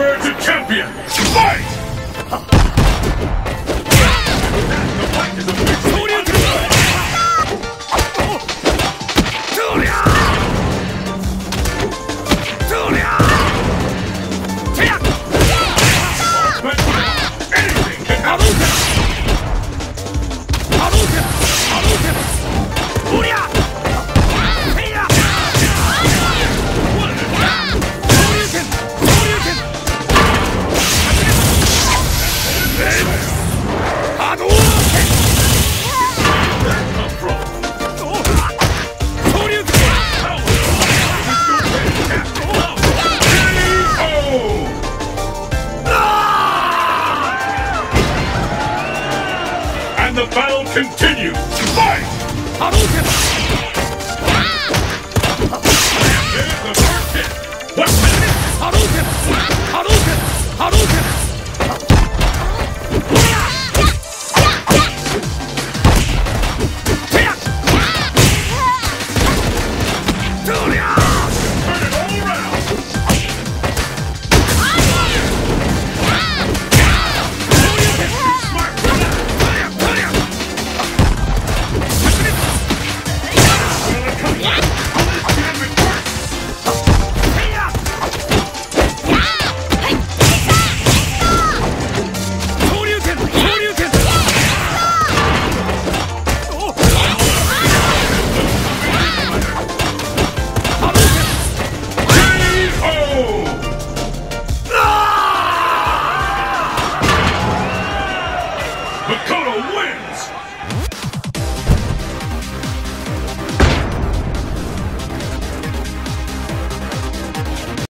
To champion. Fight! And the battle continues! Fight! There's the first hit! What's